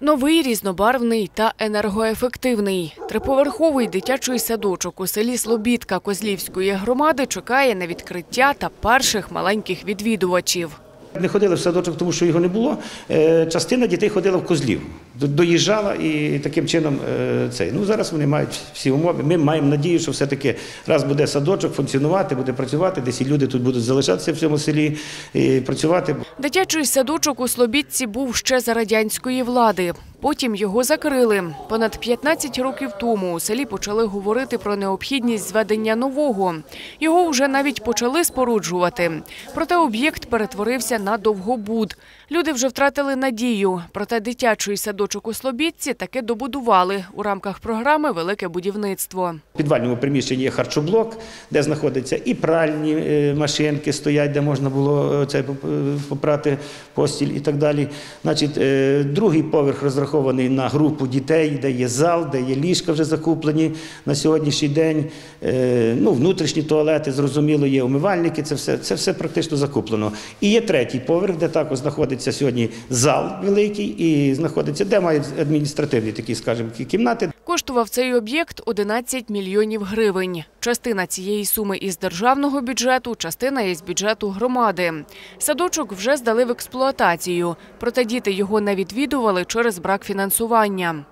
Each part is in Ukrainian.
Новий, різнобарвний та енергоефективний. Триповерховий дитячий садочок у селі Слобідка Козлівської громади чекає на відкриття та перших маленьких відвідувачів. Не ходили в садочок, тому що його не було. Е, Частина дітей ходила в Козлів, доїжджала і таким чином е, цей. Ну зараз вони мають всі умови. Ми маємо надію, що все-таки раз буде садочок функціонувати, буде працювати, десь і люди тут будуть залишатися в цьому селі і працювати. Дитячий садочок у Слобідці був ще за радянської влади. Потім його закрили. Понад 15 років тому у селі почали говорити про необхідність зведення нового. Його вже навіть почали споруджувати. Проте об'єкт перетворився на довгобуд. Люди вже втратили надію. Проте дитячий садочок у Слобідці таки добудували у рамках програми Велике будівництво. В підвальному приміщенні є харчоблок, де знаходяться і пральні е, машинки стоять, де можна було е, це попрати постіль і так далі. Значить, е, другий поверх розрахований на групу дітей, де є зал, де є ліжка вже закуплені на сьогоднішній день. Е, Ну, внутрішні туалети, зрозуміло, є умивальники, це все, це все практично закуплено. І є третій поверх, де також знаходиться сьогодні зал великий і знаходиться, де мають адміністративні такі, скажімо, кімнати, Коштував цей об'єкт 11 мільйонів гривень. Частина цієї суми із державного бюджету, частина із бюджету громади. Садочок вже здали в експлуатацію, проте діти його не відвідували через брак фінансування.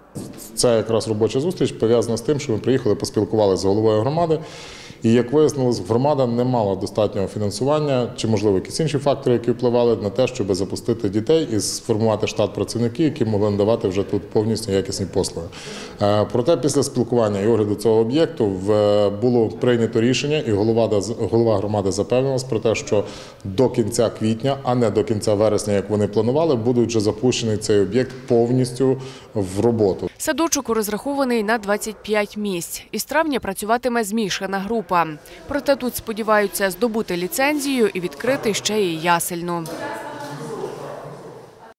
Це якраз робоча зустріч пов'язана з тим, що ми приїхали, поспілкувалися з головою громади. І як вияснилось, громада не мала достатнього фінансування чи, можливо, якісь інші фактори, які впливали на те, щоб запустити дітей і сформувати штат працівників, які могли надавати вже тут повністю якісні послуги. Е, Проте після спілкування і огляду цього об'єкту в- було прийнято рішення, і голова, голова громади запевнилась про те, що до кінця квітня, а не до кінця вересня, як вони планували, будуть вже запущений цей об'єкт повністю в роботу. Садочок розрахований на 25 місць. Із травня працюватиме змішана група. Проте тут сподіваються здобути ліцензію і відкрити ще й ясельну.